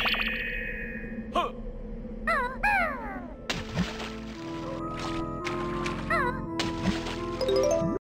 you